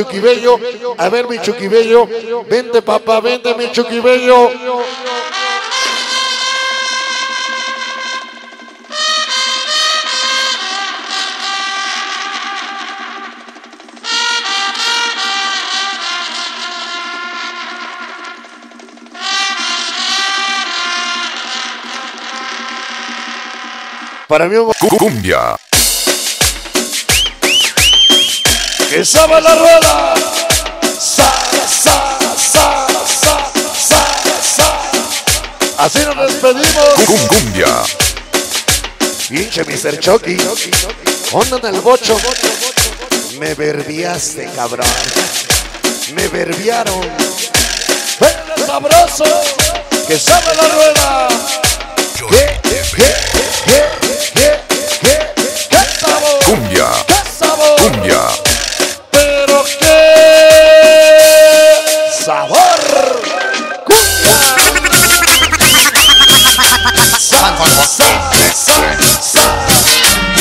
chuquibello. A ver, mi chuquibello. Vente, papá, vente, mi chuquibello. Para mí, Cumbia. Que sabe la rueda. Sa, sa, sa, sa, sa, sa. Así nos despedimos. Cum- Cumbia. Pinche Mr. Chucky. Onda en el bocho. Me verbiaste, cabrón. Me verbiaron. Ven sabroso. Que sabe la rueda. ¿Qué? ¿Qué? ¿Qué? ¿Qué? ¿Qué? ¿Qué? ¿Qué sabor? Cumbia. ¿Qué sabor? Cumbia.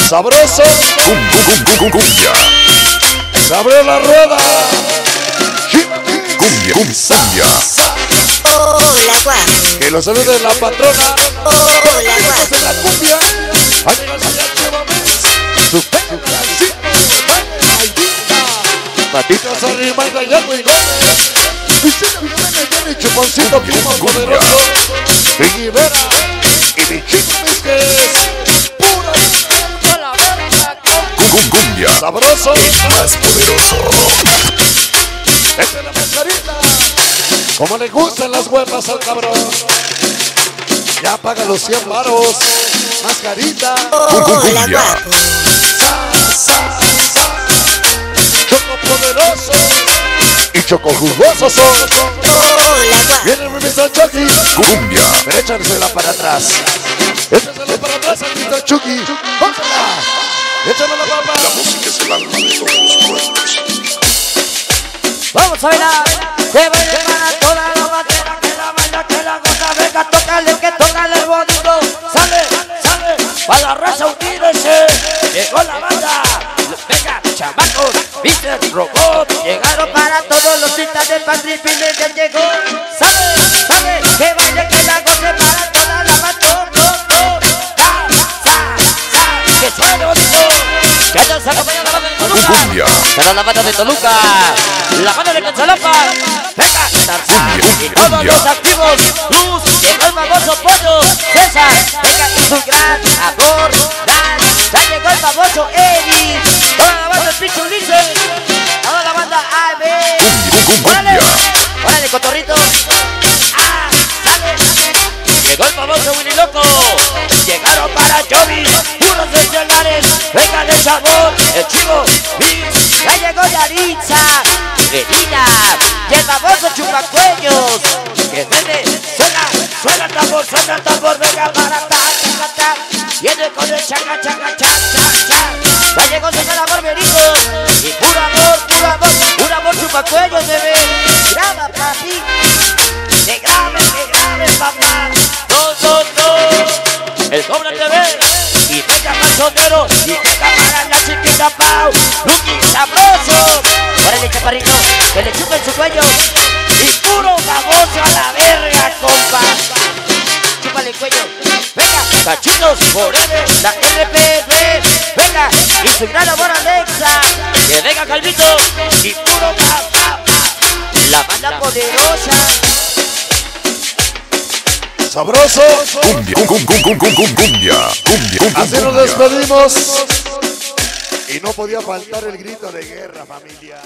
Sa. Sabroso. Cum- cum- cum- cum- Cumbia. Se abrió la rueda. Cumbia. Cum- Cumbia. Hola, guapo. Que lo salude la patrona. Hola, guapo. de la cumbia. Patitas arriba y Gallardo y. Vicente Villarreal y Chuponcito, clima poderoso. Y Rivera. Como le gustan las huevas al cabrón. Ya paga los 100 varos. Mascarita. Hola, guapo. Choco poderoso. Y choco jugoso son. Hola, guapo. Viene mi Mr. Chucky. Cumbia. Pero échansela para atrás. Échansela para atrás al Mr. Chucky. Pónsela. Échamela, papá. música es el alma de todos los pueblos. Vamos a bailar, unírese, llegó la banda, venga, chamacos, viste, robot, llegaron para todos los citas de Patrick Pines, ya llegó, sale, sale, que baile, que la goce para toda la banda, que suene bonito, que nos acompaña la banda de Toluca. Será la banda de Toluca, la banda de Canzalapa, venga, Tarzán. Y todos los activos, Luz, llegó el famoso pollo, César, sabor, el chivo, ya llegó Yaritza, Medina, y el famoso chupacuellos, que vende, suena, suena el tambor, suena el tambor, venga para ta, ta, ta, viene con el chaca, chaca, cha, cha, cha, ya llegó César Amor Benito, y puro amor, puro amor, puro amor chupacuellos, bebé, graba papi, que grabe, que grabe papá, no, no, no, el Cobra TV, y soltero, y la chiquita Pau, Lucky sabroso, órale chaparrito, que le chupen su cuello, y puro baboso a la verga, compa, chúpale el cuello, venga, cachitos, forever, la RPB, venga, y su gran amor Alexa, que venga Calvito, y puro pa, pa, pa, la banda poderosa, Sabroso. Cumbia. Cum- cum- cum- cum- cum- cum- Cumbia. Cumbia. Cum- cum- Así nos Cumbia. despedimos. Y no podía faltar el grito de guerra, familia.